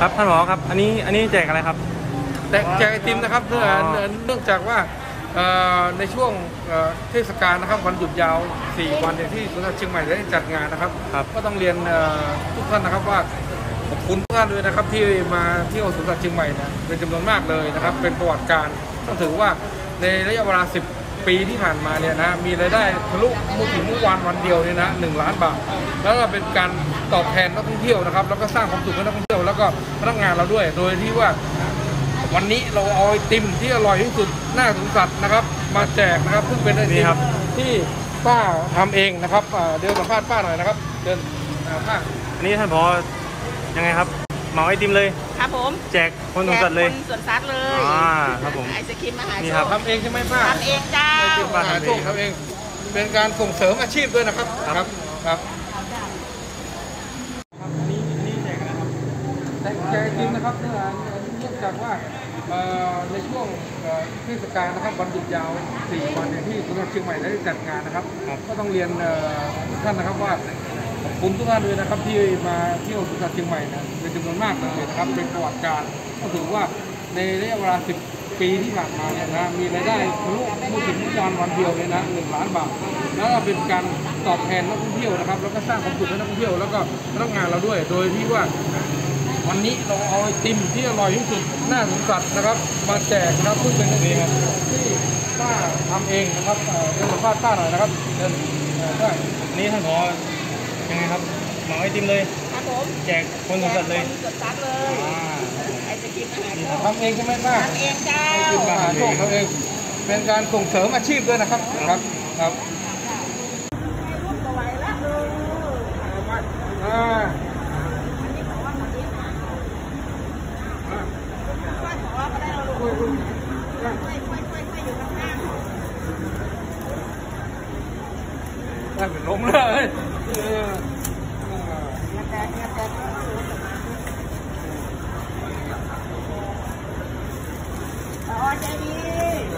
ครับท่านผอครับ อันนี้อันนี้แจกอะไรครับแต่แจกไอติมนะครับเนื่องอ๋อเนื่องจากว่าเอ่อในช่วงเอ่อเทศกาลนะครับวันหยุดยาว 4 วันเนี่ยที่สวนสัตว์เชียงใหม่ได้จัดงานนะครับครับก็ต้องเรียนเอ่อทุกท่านนะครับว่าขอบคุณทุกท่านด้วยนะครับที่มาเที่ยวสวนสัตว์เชียงใหม่นะเป็นจำนวนมากเลยนะครับเป็นประวัติการต้องถือว่าในระยะเวลา 10 ปีที่ผ่านมาเนี่ยนะมีรายได้ทะลุมุถึงเมื่อวานวันเดียวเนี่ยนะหนึ่งล้านบาท แล้วก็เป็นการตอบแทนนักท่องเที่ยวนะครับ แล้วก็สร้างความสุขให้นักท่องเที่ยวแล้วก็พนักงานเราด้วย โดยที่ว่าวันนี้เราเอาไอติมที่อร่อยที่สุดหน้าสวนสัตว์นะครับ มาแจกนะครับซึ่งเป็นไอนี่ติมครับที่ป้าทำเองนะครับอ่าเดินสัมภาษณ์ป้าหน่อยนะครับ เดินอ่าป้าอันนี้ท่านผอยังไงครับ เหมาไอติมเลย ครับผมแจกคนสวนสัตว์เลยแจกคนสวนสัตว์เลยอ่าครับผมไอศครีมมหานี่โชครับคทำเองใช่ไหมป้าทำเองเจ้าไอติมมหาโชคทำเอง เป็นการส่งเสริมอาชีพด้วยนะครับ ครับ ครับอันนี้อันนี้แจกอะไรครับแต่แจกไอติมนะครับเนื่องเนื่องจากว่าเอ่อในช่วงเอ่อเทศกาลนะครับวันหยุดยาว 4 วันเนี่ยที่สวนสัตว์เชียงใหม่ได้จัดงานนะครับครับก็ต้องเรียนเอ่อทุกท่านนะครับว่า ขอบคุณทุกท่านด้วยนะครับที่มาเที่ยวสวนสัตว์เชียงใหม่นะเป็นจำนวนมากเลยนะครับเป็นประวัติการก็ถือว่าในระยะเวลา 10 ปีที่ผ่านมาเนี่ยนะมีรายได้ทะลุพูดถึงเมื่อวานวันเดียวเลยนะหนึ่งล้านบาทแล้วก็เป็นการตอบแทนนักท่องเที่ยวนะครับ แล้วก็สร้างความสุขให้นักท่องเที่ยวแล้วก็พนักงานเราด้วย โดยที่ว่าวันนี้เราเอาไอติมที่อร่อยที่สุดหน้าสวนสัตว์นะครับ มาแจกนะครับซึ่งเป็นไอติที่ป้าทำเองนะครับเอ่อเดินมาป้าหน่อยนะครับเดินได้นนี้ท่านผอ ยังไงครับเหมาไอติมเลย ครับผมแจกคนสวนสัตว์เลยแจกคนสวนสัตว์เลยอ่าไอศครีมมหาโชคทำเองใช่ไหมป้าทำเองเจ้าไอติมมหาโชคทำเอง เป็นการส่งเสริมอาชีพด้วยนะครับ ครับ ครับอ่าคุยคุย ได้เป็นลมเลยเอออ๋อใจดีเ